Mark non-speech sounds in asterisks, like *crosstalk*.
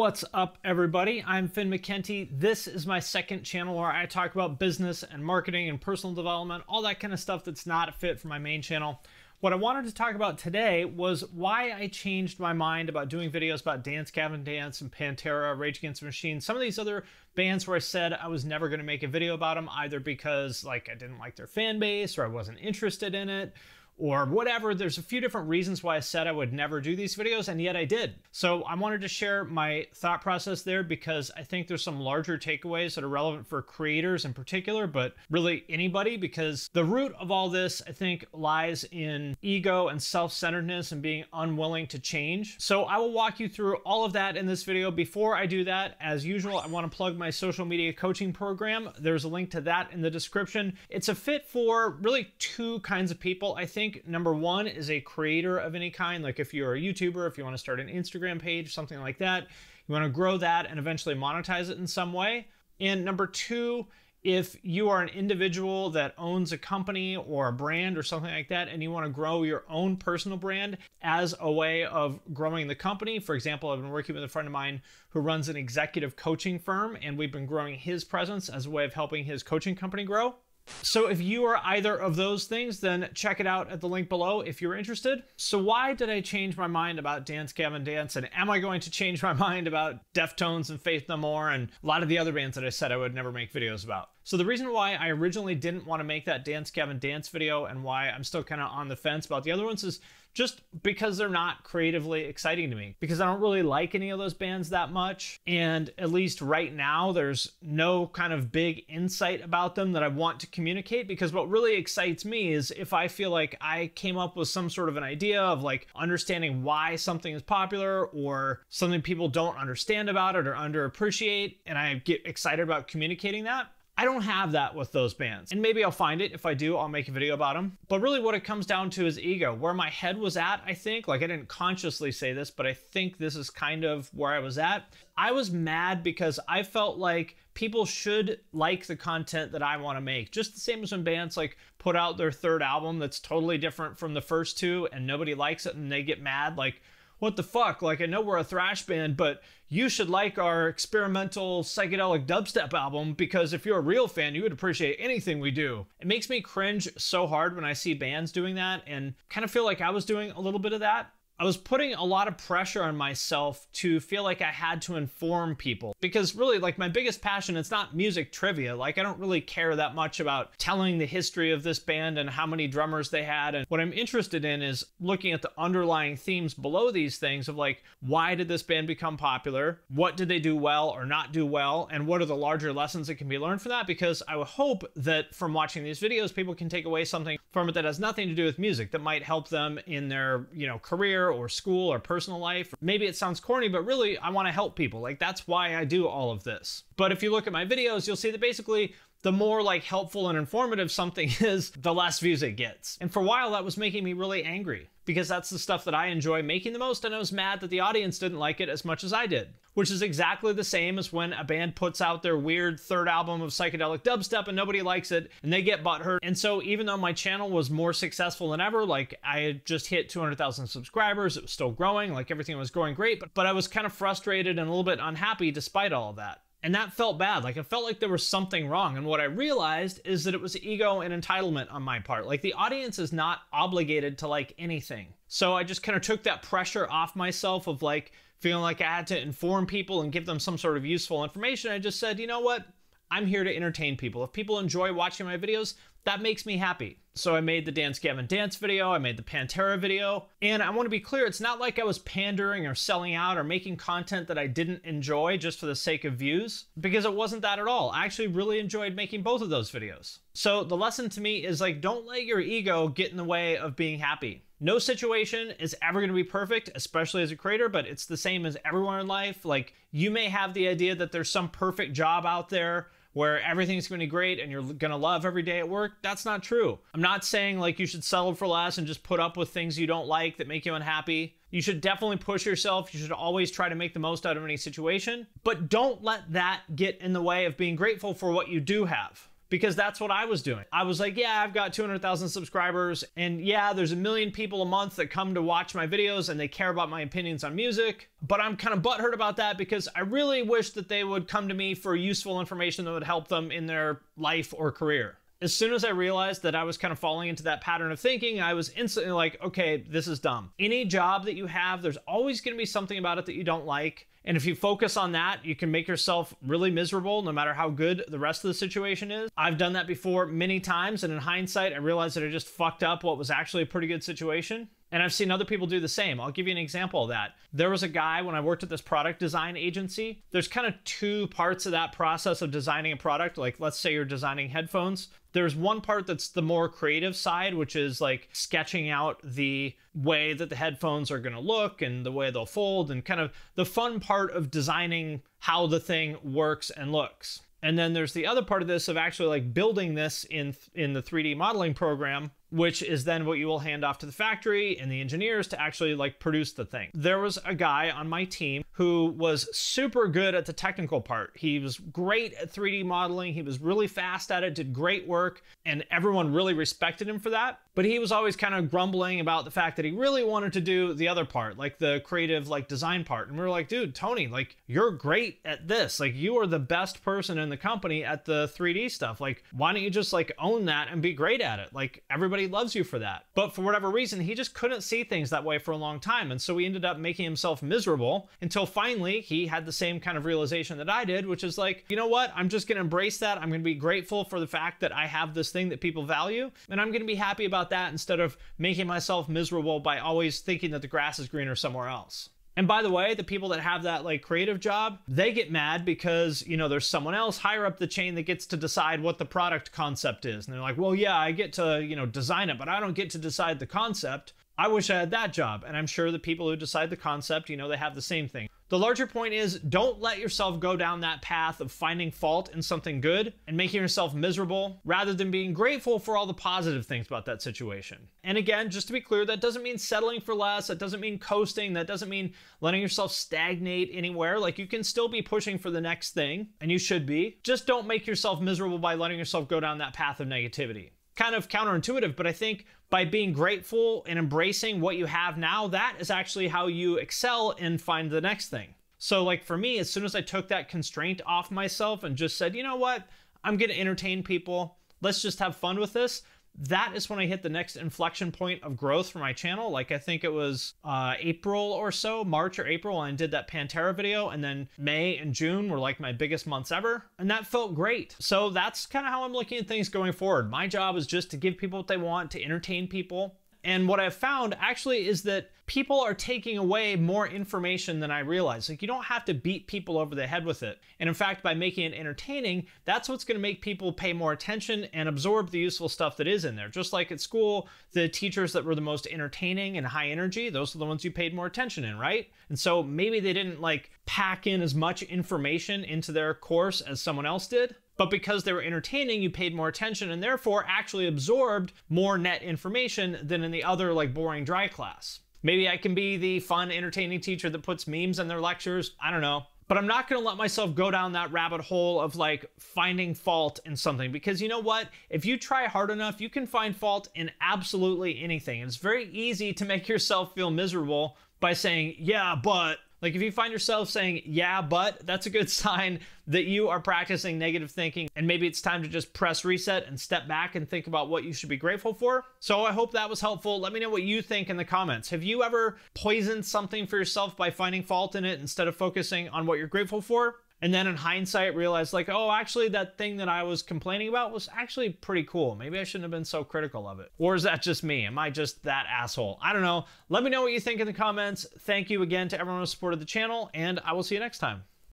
What's up, everybody? I'm Finn McKenty. This is my second channel where I talk about business and marketing and personal development, all that kind of stuff that's not a fit for my main channel. What I wanted to talk about today was why I changed my mind about doing videos about Dance Gavin Dance and Pantera, Rage Against the Machine, some of these other bands where I said I was never going to make a video about them, either because like I didn't like their fan base or I wasn't interested in it or whatever. There's a few different reasons why I said I would never do these videos, and yet I did. So I wanted to share my thought process there because I think there's some larger takeaways that are relevant for creators in particular, but really anybody, because the root of all this, I think, lies in ego and self centeredness and being unwilling to change. So I will walk you through all of that in this video. Before I do that, as usual, I want to plug my social media coaching program. There's a link to that in the description. It's a fit for really two kinds of people, I think think number one is a creator of any kind. Like if you're a YouTuber, if you want to start an Instagram page, something like that, you want to grow that and eventually monetize it in some way. And number two, if you are an individual that owns a company or a brand or something like that, and you want to grow your own personal brand as a way of growing the company, for example, I've been working with a friend of mine who runs an executive coaching firm, and we've been growing his presence as a way of helping his coaching company grow. So if you are either of those things, then check it out at the link below if you're interested. So why did I change my mind about Dance Gavin Dance? And am I going to change my *laughs* mind about Deftones and Faith No More and a lot of the other bands that I said I would never make videos about? So the reason why I originally didn't want to make that Dance Gavin Dance video and why I'm still kind of on the fence about the other ones is just because they're not creatively exciting to me. Because I don't really like any of those bands that much. And at least right now, there's no kind of big insight about them that I want to communicate. Because what really excites me is if I feel like I came up with some sort of an idea of like understanding why something is popular or something people don't understand about it or underappreciate, and I get excited about communicating that I don't have that with those bands. And maybe I'll find it. If I do, I'll make a video about them. But really what it comes down to is ego. Where my head was at, I think, like I didn't consciously say this, but I think this is kind of where I was at. I was mad because I felt like people should like the content that I want to make. Just the same as when bands like put out their third album that's totally different from the first two and nobody likes it and they get mad like what the fuck? Like, I know we're a thrash band, but you should like our experimental psychedelic dubstep album because if you're a real fan, you would appreciate anything we do. It makes me cringe so hard when I see bands doing that and kind of feel like I was doing a little bit of that. I was putting a lot of pressure on myself to feel like I had to inform people because really like my biggest passion it's not music trivia. Like I don't really care that much about telling the history of this band and how many drummers they had. And what I'm interested in is looking at the underlying themes below these things of like why did this band become popular? What did they do well or not do well? And what are the larger lessons that can be learned from that? Because I would hope that from watching these videos people can take away something from it that has nothing to do with music that might help them in their you know career or school or personal life. Maybe it sounds corny, but really I want to help people. Like that's why I do all of this. But if you look at my videos, you'll see that basically the more like helpful and informative something *laughs* is, the less views it gets. And for a while that was making me really angry because that's the stuff that I enjoy making the most and I was mad that the audience didn't like it as much as I did. Which is exactly the same as when a band puts out their weird third album of psychedelic dubstep and nobody likes it and they get butthurt. And so even though my channel was more successful than ever, like I had just hit 200,000 subscribers, it was still growing, like everything was growing great, but, but I was kind of frustrated and a little bit unhappy despite all of that. And that felt bad. Like, it felt like there was something wrong. And what I realized is that it was ego and entitlement on my part. Like, the audience is not obligated to like anything. So I just kind of took that pressure off myself of like feeling like I had to inform people and give them some sort of useful information. I just said, you know what? I'm here to entertain people. If people enjoy watching my videos, that makes me happy. So I made the Dance Gavin Dance video, I made the Pantera video, and I want to be clear, it's not like I was pandering or selling out or making content that I didn't enjoy just for the sake of views, because it wasn't that at all. I actually really enjoyed making both of those videos. So the lesson to me is like, don't let your ego get in the way of being happy. No situation is ever going to be perfect, especially as a creator, but it's the same as everywhere in life. Like, you may have the idea that there's some perfect job out there where everything's going to be great and you're going to love every day at work. That's not true. I'm not saying like you should settle for less and just put up with things you don't like that make you unhappy. You should definitely push yourself. You should always try to make the most out of any situation, but don't let that get in the way of being grateful for what you do have because that's what I was doing. I was like, yeah, I've got 200,000 subscribers, and yeah, there's a million people a month that come to watch my videos and they care about my opinions on music. But I'm kind of butthurt about that because I really wish that they would come to me for useful information that would help them in their life or career as soon as I realized that I was kind of falling into that pattern of thinking, I was instantly like, okay, this is dumb. Any job that you have, there's always going to be something about it that you don't like. And if you focus on that, you can make yourself really miserable no matter how good the rest of the situation is. I've done that before many times, and in hindsight, I realized that I just fucked up what was actually a pretty good situation. And I've seen other people do the same. I'll give you an example of that. There was a guy when I worked at this product design agency. There's kind of two parts of that process of designing a product. Like, let's say you're designing headphones. There's one part that's the more creative side, which is like sketching out the way that the headphones are going to look and the way they'll fold and kind of the fun part of designing how the thing works and looks. And then there's the other part of this of actually like building this in in the 3D modeling program which is then what you will hand off to the factory and the engineers to actually like produce the thing. There was a guy on my team who was super good at the technical part. He was great at 3D modeling, he was really fast at it, did great work, and everyone really respected him for that. But he was always kind of grumbling about the fact that he really wanted to do the other part, like the creative like design part. And we were like, dude, Tony, like you're great at this. Like you are the best person in the company at the 3D stuff. Like why don't you just like own that and be great at it? Like everybody everybody loves you for that. But for whatever reason, he just couldn't see things that way for a long time. And so he ended up making himself miserable until finally he had the same kind of realization that I did, which is like, you know what? I'm just going to embrace that. I'm going to be grateful for the fact that I have this thing that people value. And I'm going to be happy about that instead of making myself miserable by always thinking that the grass is greener somewhere else. And by the way, the people that have that like creative job, they get mad because, you know, there's someone else higher up the chain that gets to decide what the product concept is. And they're like, well, yeah, I get to, you know, design it, but I don't get to decide the concept. I wish I had that job. And I'm sure the people who decide the concept, you know, they have the same thing. The larger point is don't let yourself go down that path of finding fault in something good and making yourself miserable rather than being grateful for all the positive things about that situation. And again, just to be clear, that doesn't mean settling for less. That doesn't mean coasting. That doesn't mean letting yourself stagnate anywhere. Like you can still be pushing for the next thing, and you should be. Just don't make yourself miserable by letting yourself go down that path of negativity kind of counterintuitive, but I think by being grateful and embracing what you have now, that is actually how you excel and find the next thing. So, like for me, as soon as I took that constraint off myself and just said, you know what, I'm gonna entertain people, let's just have fun with this, that is when I hit the next inflection point of growth for my channel. Like I think it was uh, April or so, March or April, and I did that Pantera video, and then May and June were like my biggest months ever, and that felt great. So that's kind of how I'm looking at things going forward. My job is just to give people what they want, to entertain people, and what I've found actually is that people are taking away more information than I realize. Like, you don't have to beat people over the head with it. And in fact, by making it entertaining, that's what's going to make people pay more attention and absorb the useful stuff that is in there. Just like at school, the teachers that were the most entertaining and high energy, those are the ones you paid more attention in, right? And so maybe they didn't like pack in as much information into their course as someone else did but because they were entertaining, you paid more attention and therefore actually absorbed more net information than in the other like boring dry class. Maybe I can be the fun, entertaining teacher that puts memes in their lectures. I don't know. But I'm not gonna let myself go down that rabbit hole of like finding fault in something because you know what? If you try hard enough, you can find fault in absolutely anything. It's very easy to make yourself feel miserable by saying, yeah, but like if you find yourself saying, yeah, but, that's a good *laughs* sign that you are practicing negative thinking and maybe it's time to just press reset and step back and think about what you should be grateful for. So I hope that was helpful. Let me know what you think in the comments. Have you ever poisoned something for yourself by finding fault in it instead of focusing on what you're grateful for? And then in hindsight realized like oh actually that thing that i was complaining about was actually pretty cool. Maybe i shouldn't have been so critical of it. Or is that just me? Am i just that asshole? I don't know. Let me know what you think in the comments. Thank you again to everyone who supported the channel and i will see you next time